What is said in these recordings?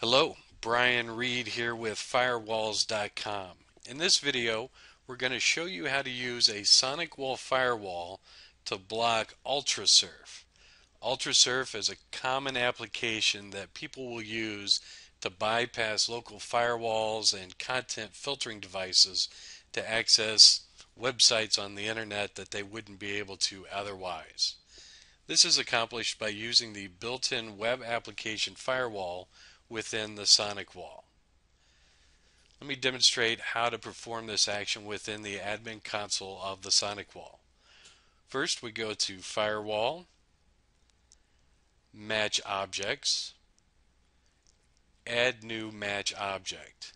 Hello, Brian Reed here with firewalls.com. In this video, we're going to show you how to use a SonicWall firewall to block UltraSurf. UltraSurf is a common application that people will use to bypass local firewalls and content filtering devices to access websites on the internet that they wouldn't be able to otherwise. This is accomplished by using the built-in web application firewall within the SonicWall. Let me demonstrate how to perform this action within the admin console of the SonicWall. First we go to Firewall, Match Objects, Add New Match Object.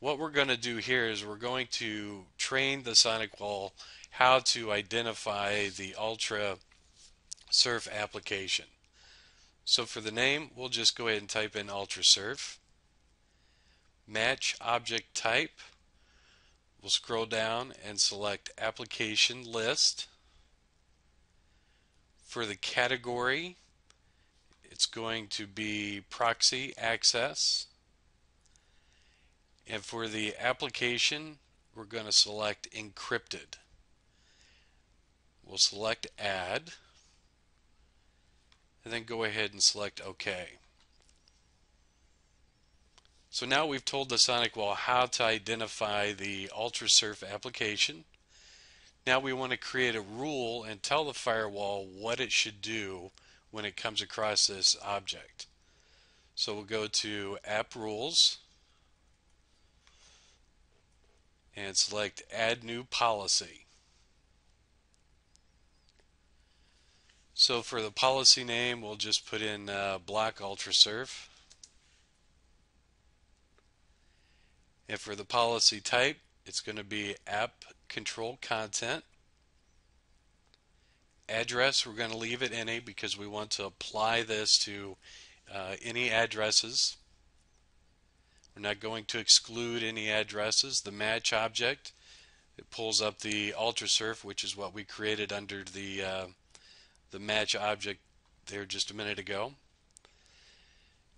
What we're going to do here is we're going to train the SonicWall how to identify the Ultra Surf application. So for the name, we'll just go ahead and type in UltraSurf. Match object type. We'll scroll down and select application list. For the category, it's going to be proxy access. And for the application, we're going to select encrypted. We'll select add and then go ahead and select OK. So now we've told the SonicWall how to identify the UltraSurf application. Now we want to create a rule and tell the firewall what it should do when it comes across this object. So we'll go to App Rules and select Add New Policy. So for the policy name, we'll just put in uh, block UltraSurf. And for the policy type, it's going to be app control content. Address, we're going to leave it any because we want to apply this to uh, any addresses. We're not going to exclude any addresses. The match object, it pulls up the UltraSurf, which is what we created under the uh, the match object there just a minute ago.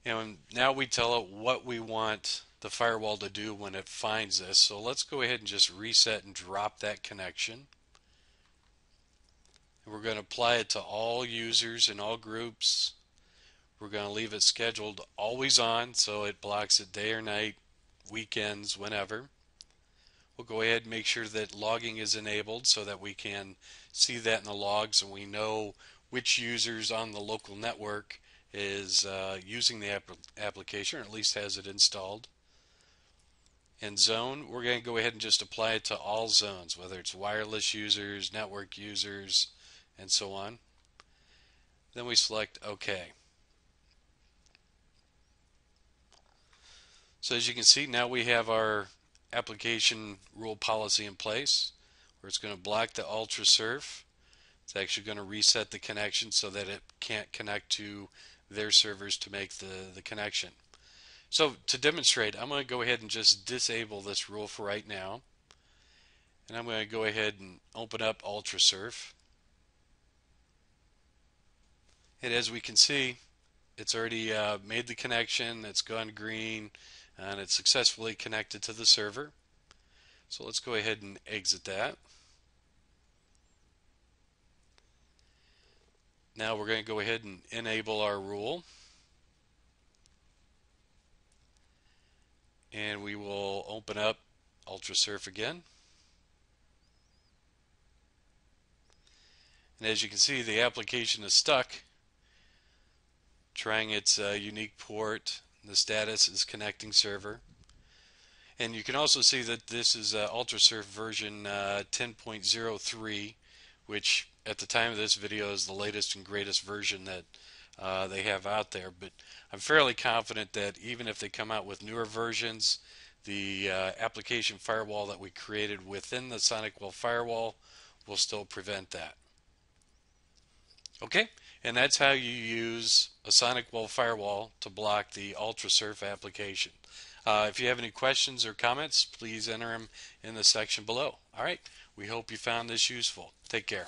And now we tell it what we want the firewall to do when it finds this. So let's go ahead and just reset and drop that connection. And we're going to apply it to all users and all groups. We're going to leave it scheduled always on so it blocks it day or night, weekends, whenever. We'll go ahead and make sure that logging is enabled so that we can see that in the logs and we know which users on the local network is uh, using the app application or at least has it installed. And zone, we're going to go ahead and just apply it to all zones, whether it's wireless users, network users, and so on. Then we select OK. So as you can see, now we have our application rule policy in place where it's going to block the UltraSurf. It's actually going to reset the connection so that it can't connect to their servers to make the, the connection. So to demonstrate, I'm going to go ahead and just disable this rule for right now. And I'm going to go ahead and open up UltraSurf. And as we can see, it's already uh, made the connection, it's gone green, and it's successfully connected to the server. So let's go ahead and exit that. Now we're going to go ahead and enable our rule. And we will open up UltraSurf again. And as you can see, the application is stuck, trying its uh, unique port the status is connecting server. And you can also see that this is uh, UltraSurf version uh, 10.03, which at the time of this video is the latest and greatest version that uh, they have out there. But I'm fairly confident that even if they come out with newer versions, the uh, application firewall that we created within the SonicWall firewall will still prevent that. Okay, and that's how you use a SonicWall firewall to block the UltraSurf application. Uh, if you have any questions or comments, please enter them in the section below. All right, we hope you found this useful. Take care.